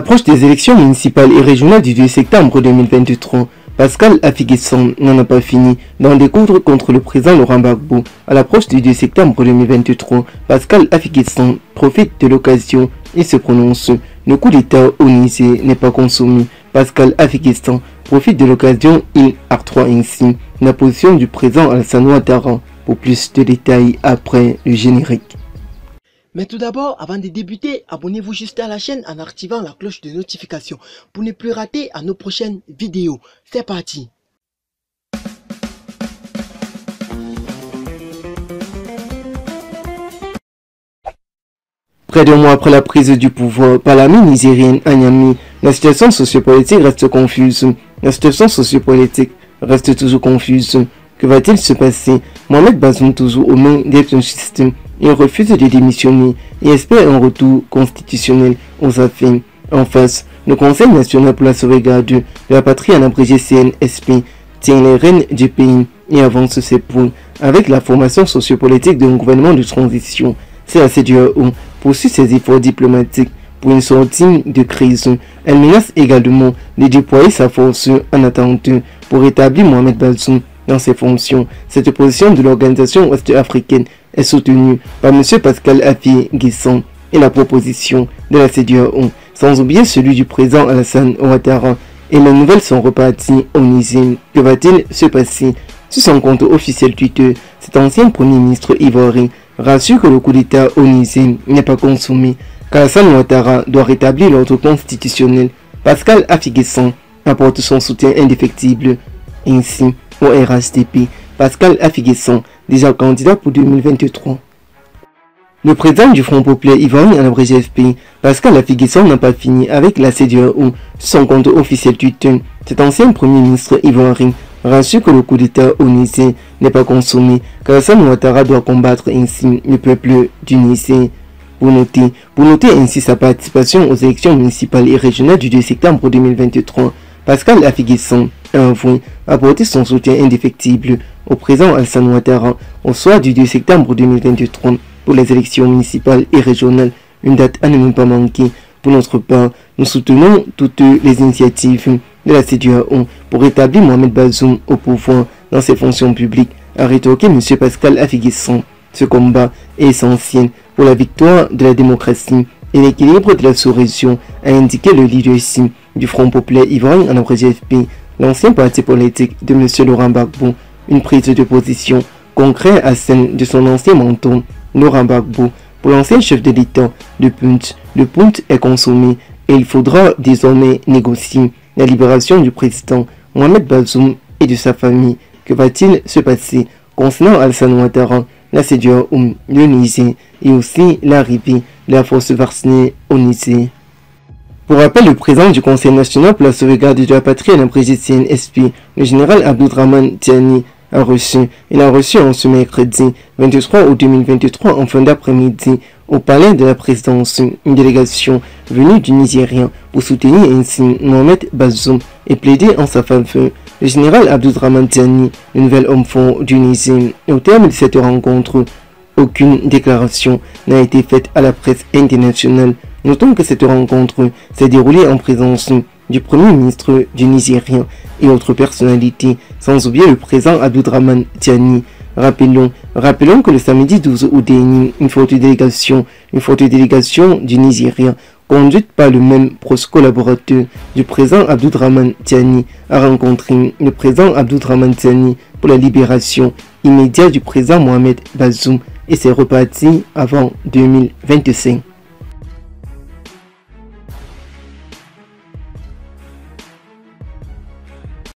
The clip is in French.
l'approche des élections municipales et régionales du 2 septembre 2023, Pascal Afiguesson n'en a pas fini d'en découdre contre le président Laurent Gbagbo. À l'approche du 2 septembre 2023, Pascal Afiguesson profite de l'occasion et se prononce. Le coup d'État au Niger n'est pas consommé. Pascal Afiguesson profite de l'occasion et artroie ainsi la position du président Alassane Ouattara. Pour plus de détails après le générique. Mais tout d'abord, avant de débuter, abonnez-vous juste à la chaîne en activant la cloche de notification pour ne plus rater à nos prochaines vidéos. C'est parti Près de mois après la prise du pouvoir par l'armée nigérienne à la situation sociopolitique reste confuse. La situation sociopolitique reste toujours confuse. Que va-t-il se passer? Mohamed Bazoum toujours au nom d'être un système il refuse de démissionner et espère un retour constitutionnel aux affaires. En face, le Conseil national pour la sauvegarde de la patrie en abrégé CNSP tient les rênes du pays et avance ses points avec la formation sociopolitique d'un gouvernement de transition. C'est dur poursuit ses efforts diplomatiques pour une sortie de crise. Elle menace également de déployer sa force en attente pour établir Mohamed Bazoum dans ses fonctions. Cette position de l'organisation ouest-africaine est soutenu par M. Pascal Afi Guisson et la proposition de la CDAO, sans oublier celui du président Alassane Ouattara. Et les nouvelles sont reparties au Niger. Que va-t-il se passer Sur son compte officiel Twitter, cet ancien premier ministre ivoirien rassure que le coup d'État au Niger n'est pas consommé, qu'Alassane Ouattara doit rétablir l'ordre constitutionnel. Pascal Afiguesson apporte son soutien indéfectible. Ainsi, au RHDP, Pascal Afiguesson déjà candidat pour 2023. Le président du Front Populaire Yvonne à la FP, Pascal Afiguesson n'a pas fini avec la CDAO son compte officiel Twitter. Cet ancien premier ministre ivoirien rassure que le coup d'État au Niger n'est pas consommé, car Hassan Ouattara doit combattre ainsi le peuple du Niger. Pour noter, pour noter ainsi sa participation aux élections municipales et régionales du 2 septembre 2023, Pascal Afiguesson a avoué apporter son soutien indéfectible au président Alassane Ouattara au soir du 2 septembre 2023 pour les élections municipales et régionales, une date à ne même pas manquer. Pour notre part, nous soutenons toutes les initiatives de la CDAO pour établir Mohamed Bazoum au pouvoir dans ses fonctions publiques, a rétorqué M. Pascal Afiguesson. Ce combat est essentiel pour la victoire de la démocratie et l'équilibre de la sous-région, a indiqué le leadership du Front populaire ivoirien en abrégé FP, l'ancien parti politique de M. Laurent Gbagbo une prise de position concrète à celle de son ancien menton, Laurent Gbagbo. Pour l'ancien chef de l'État de Punt, le Punt est consommé et il faudra désormais négocier la libération du président Mohamed Bazoum et de sa famille. Que va-t-il se passer concernant Al-San la séduire le Niger et aussi l'arrivée de la force vaccinée au Niger? Pour rappel, le président du Conseil national pour la sauvegarde de la patrie et la présidente CNSP, le général Abdoudraman Tiani, a reçu. Il a reçu en ce mercredi 23 août 2023 en fin d'après-midi au palais de la présidence une délégation venue du Nigérien pour soutenir ainsi Mohamed Bazoum et plaider en sa faveur. Le général Abdoudraman Tiani, le nouvel homme fort du Niger, au terme de cette rencontre, aucune déclaration n'a été faite à la presse internationale Notons que cette rencontre s'est déroulée en présence du Premier ministre du Nigérien et autres personnalités, sans oublier le président Abdoudraman Tiani. Rappelons, rappelons que le samedi 12 août dernier, une forte délégation, une forte délégation du Nigérien, conduite par le même proche collaborateur du président Abdoudraman Tiani, a rencontré le président Abdoudraman Tiani pour la libération immédiate du président Mohamed Bazoum et s'est reparti avant 2025.